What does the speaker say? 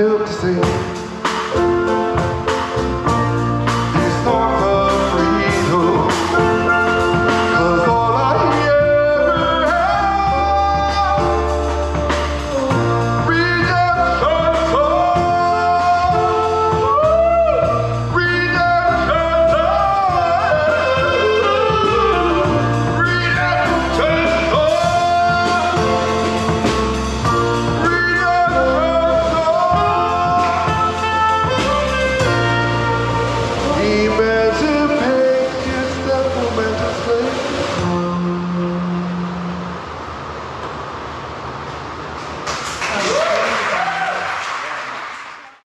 still to see.